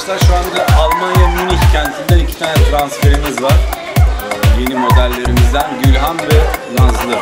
arkadaşlar şu anda Almanya Münih kentinden iki tane transferimiz var. Ee, yeni modellerimizden Gülhan ve Nazlı.